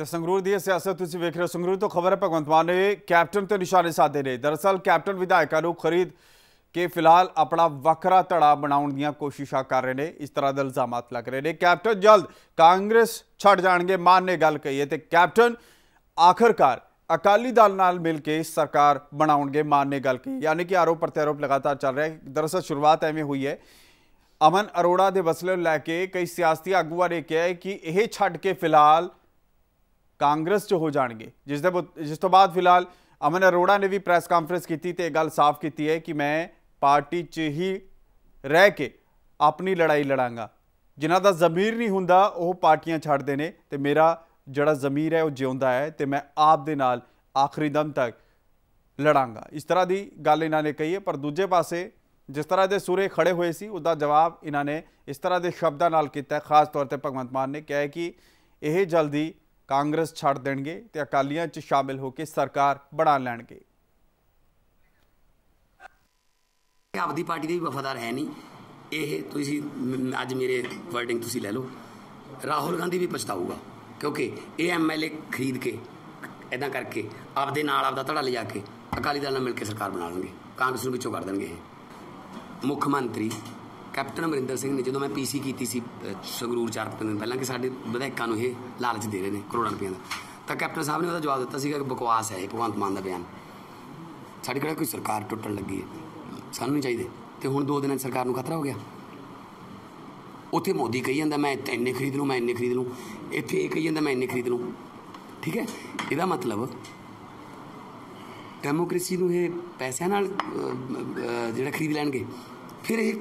ਤੇ ਸੰਗਰੂਰ ਦੀ ਇਹ ਸਿਆਸਤ ਤੁਸੀਂ ਵੇਖ ਰਹੇ ਹੋ। ਸੰਗਰੂਰ ਤੋਂ ਖਬਰ ਹੈ, ਭਗਵੰਤ ਮਾਨ ਨੇ ਕੈਪਟਨ ਤੇ ਨਿਸ਼ਾਨੇ ਸਾਧੇ ਨੇ। ਦਰਅਸਲ ਕੈਪਟਨ ਵਿਧਾਇਕਾਂ ਨੂੰ ਖਰੀਦ ਕੇ ਫਿਲਹਾਲ ਆਪਣਾ ਵੱਖਰਾ ਧੜਾ ਬਣਾਉਣ ਦੀਆਂ ਕੋਸ਼ਿਸ਼ਾਂ ਕਰ ਰਹੇ ਨੇ। ਇਸ ਤਰ੍ਹਾਂ ਦੇ ਇਲਜ਼ਾਮਾਤ ਲੱਗ ਰਹੇ ਨੇ। ਕੈਪਟਨ ਜਲਦ ਕਾਂਗਰਸ ਛੱਡ ਜਾਣਗੇ, ਮਾਨ ਨੇ ਗੱਲ ਕਹੀ ਹੈ ਤੇ ਕੈਪਟਨ ਆਖਰਕਾਰ ਅਕਾਲੀ ਦਲ ਨਾਲ ਮਿਲ ਕੇ ਸਰਕਾਰ ਬਣਾਉਣਗੇ, ਮਾਨ ਨੇ ਗੱਲ ਕਹੀ। ਯਾਨੀ ਕਿ ਆਰੋਪ ਪ੍ਰਤਿਆਰੋਪ ਲਗਾਤਾਰ ਚੱਲ ਰਿਹਾ ਹੈ। ਦਰਅਸਲ ਸ਼ੁਰੂਆਤ ਐਵੇਂ ਹੋਈ ਹੈ। ਅਮਨ ਅਰੋੜਾ ਦੇ ਮਸਲੇ ਨੂੰ ਲੈ ਕੇ ਕਈ ਸਿਆਸਤੀ ਆਗੂਆਂ ਨੇ ਕਿਹਾ ਕਿ ਇਹ ਛੱਡ ਕੇ ਫਿਲਹਾਲ ਕਾਂਗਰਸ 'ਚ ਹੋ ਜਾਣਗੇ। ਜਿਸ ਦੇ ਮੁ- ਜਿਸ ਤੋਂ ਬਾਅਦ ਫਿਲਹਾਲ ਅਮਨ ਅਰੋੜਾ ਨੇ ਵੀ ਪ੍ਰੈਸ ਕਾਨਫਰੰਸ ਕੀਤੀ ਤੇ ਇਹ ਗੱਲ ਸਾਫ਼ ਕੀਤੀ ਹੈ ਕਿ ਮੈਂ ਪਾਰਟੀ 'ਚ ਹੀ ਰਹਿ ਕੇ ਆਪਣੀ ਲੜਾਈ ਲੜਾਂਗਾ। ਜਿਨ੍ਹਾਂ ਦਾ ਜ਼ਮੀਰ ਨਹੀਂ ਹੁੰਦਾ, ਉਹ ਪਾਰਟੀਆਂ ਛੱਡਦੇ ਨੇ ਤੇ ਮੇਰਾ ਜਿਹੜਾ ਜ਼ਮੀਰ ਹੈ, ਉਹ ਜਿਉਂਦਾ ਹੈ ਤੇ ਮੈਂ ਆਪ ਦੇ ਨਾਲ ਆਖਰੀ ਦਮ ਤੱਕ ਲੜਾਂਗਾ। ਇਸ ਤਰ੍ਹਾਂ ਦੀ ਗੱਲ ਇਹਨਾਂ ਨੇ ਕਹੀ ਹੈ, ਪਰ ਦੂਜੇ ਪਾਸੇ ਜਿਸ ਤਰ੍ਹਾਂ ਦੇ ਸੂਰੇ ਖੜੇ ਹੋਏ ਸੀ, ਉਹਦਾ ਜਵਾਬ ਇਹਨਾਂ ਨੇ ਇਸ ਤਰ੍ਹਾਂ ਦੇ ਸ਼ਬਦਾਂ ਨਾਲ ਕੀਤਾ ਖਾਸ ਤੌਰ ਤੇ ਭਗਵੰਤ ਮਾਨ ਨੇ ਕਿਹਾ ਕਿ ਇਹ ਜਲਦੀ ਕਾਂਗਰਸ ਛੱਡ ਦੇਣਗੇ ਤੇ ਅਕਾਲੀਆਂ 'ਚ ਸ਼ਾਮਿਲ ਹੋ ਕੇ ਸਰਕਾਰ ਬਣਾ ਲੈਣਗੇ। ਆਪਦੀ ਪਾਰਟੀ ਦੇ ਵੀ ਵਫਾਦਾਰ ਹੈ ਨਹੀਂ। ਇਹ ਤੁਸੀਂ ਅੱਜ ਮੇਰੇ ਵਰਡਿੰਗ ਤੁਸੀਂ ਲੈ ਲਓ। ਰਾਹੁਲ ਗਾਂਧੀ ਵੀ ਪਛਤਾਊਗਾ, ਕਿਉਂਕਿ ਇਹ ਐਮਐਲਏ ਖਰੀਦ ਕੇ ਇਦਾਂ ਕਰਕੇ ਆਪਦੇ ਨਾਲ ਆਪਦਾ ਧੜਾ ਲਿਜਾ ਕੇ ਅਕਾਲੀ ਦਲ ਨਾਲ ਮਿਲ ਕੇ ਸਰਕਾਰ ਬਣਾ ਲੈਣਗੇ ਕਾਂਗਰਸ ਨੂੰ ਵਿੱਚੋਂ ਕਰ ਦੇਣਗੇ ਇਹ। ਮੁੱਖ ਮੰਤਰੀ ਕੈਪਟਨ ਅਮਰਿੰਦਰ ਸਿੰਘ ਨੇ ਜਦੋਂ ਮੈਂ ਪੀਸੀ ਕੀਤੀ ਸੀ ਸੰਗਰੂਰ ਚਾਰ ਪੰਜ ਦਿਨ ਪਹਿਲਾਂ ਕਿ ਸਾਡੇ ਵਿਧਾਇਕਾਂ ਨੂੰ ਇਹ ਲਾਲਚ ਦੇ ਰਹੇ ਨੇ ਕਰੋੜਾਂ ਰੁਪਈਆ ਦਾ, ਤਾਂ ਕੈਪਟਨ ਸਾਹਿਬ ਨੇ ਉਹਦਾ ਜਵਾਬ ਦਿੱਤਾ ਸੀਗਾ ਕਿ ਬਕਵਾਸ ਹੈ ਇਹ, ਭਗਵੰਤ ਮਾਨ ਦਾ ਬਿਆਨ। ਸਾਡੀ ਕਿਹੜਾ ਕੋਈ ਸਰਕਾਰ ਟੁੱਟਣ ਲੱਗੀ ਹੈ? ਸਾਨੂੰ ਨਹੀਂ ਚਾਹੀਦੇ। ਤੇ ਹੁਣ ਦੋ ਦਿਨਾਂ 'ਚ ਸਰਕਾਰ ਨੂੰ ਖਤਰਾ ਹੋ ਗਿਆ। ਉੱਥੇ ਮੋਦੀ ਕਹੀ ਜਾਂਦਾ, ਮੈਂ ਇੱਥੇ ਇੰਨੇ ਖਰੀਦ ਲੂੰ ਮੈਂ ਇੰਨੇ ਖਰੀਦ ਲੂੰ ਇੱਥੇ ਇਹ ਕਹੀ ਜਾਂਦਾ, ਮੈਂ ਇੰਨੇ ਖਰੀਦ ਲੂੰ ਠੀਕ ਹੈ? ਇਹਦਾ ਮਤਲਬ ਡੈਮੋਕ੍ਰੇਸੀ ਨੂੰ ਇਹ ਪੈਸਿਆਂ ਨਾਲ ਜਿਹੜਾ ਖਰੀਦ ਲੈਣਗੇ, ਫਿਰ ਇਹ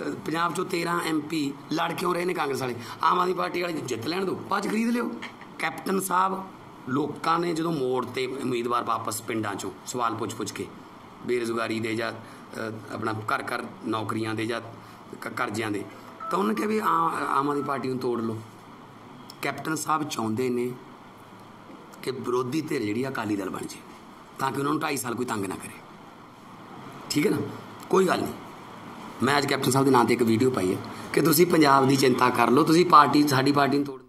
ਪੰਜਾਬ ਚੋਂ 13 ਐਮਪੀ ਲੜ ਕਿਉਂ ਰਹੇ ਨੇ ਕਾਂਗਰਸ ਵਾਲੇ। ਆਮ ਆਦਮੀ ਪਾਰਟੀ ਵਾਲੇ ਜਿੱਤ ਲੈਣ ਦਿਓ, ਬਾਅਦ 'ਚ ਖਰੀਦ ਲਿਓ। ਕੈਪਟਨ ਸਾਹਿਬ ਲੋਕਾਂ ਨੇ ਜਦੋਂ ਮੋੜ ਤੇ ਉਮੀਦਵਾਰ ਵਾਪਸ ਪਿੰਡਾਂ ਚੋਂ ਸਵਾਲ ਪੁੱਛ-ਪੁੱਛ ਕੇ ਬੇਰੁਜ਼ਗਾਰੀ ਦੇ ਜਾਂ ਆਪਣਾ ਘਰ ਘਰ ਨੌਕਰੀਆਂ ਦੇ ਜਾਂ ਕਰਜ਼ਿਆਂ ਦੇ, ਤਾਂ ਉਹਨੇ ਕਿਹਾ ਵੀ ਆ- ਆਮ ਆਦਮੀ ਪਾਰਟੀ ਨੂੰ ਤੋੜ ਲਓ। ਕੈਪਟਨ ਸਾਹਿਬ ਚਾਹੁੰਦੇ ਨੇ ਕਿ ਵਿਰੋਧੀ ਧਿਰ ਜਿਹੜੀ ਆ ਅਕਾਲੀ ਦਲ ਬਣ ਜੇ, ਤਾਂ ਕਿ ਉਹਨਾਂ ਨੂੰ 2.5 ਸਾਲ ਕੋਈ ਤੰਗ ਨਾ ਕਰੇ। ਠੀਕ ਹੈ ਨਾ? ਕੋਈ ਗੱਲ ਨਹੀਂ। ਮੈਂ ਅੱਜ ਕੈਪਟਨ ਸਾਹਿਬ ਦੇ ਨਾਂ ਤੇ ਇੱਕ ਵੀਡੀਓ ਪਾਈ ਹੈ ਕਿ ਤੁਸੀਂ ਪੰਜਾਬ ਦੀ ਚਿੰਤਾ ਕਰ ਲਓ, ਤੁਸੀਂ ਪਾਰਟੀ, ਸਾਡੀ ਪਾਰਟੀ ਨੂੰ ਤੋੜ।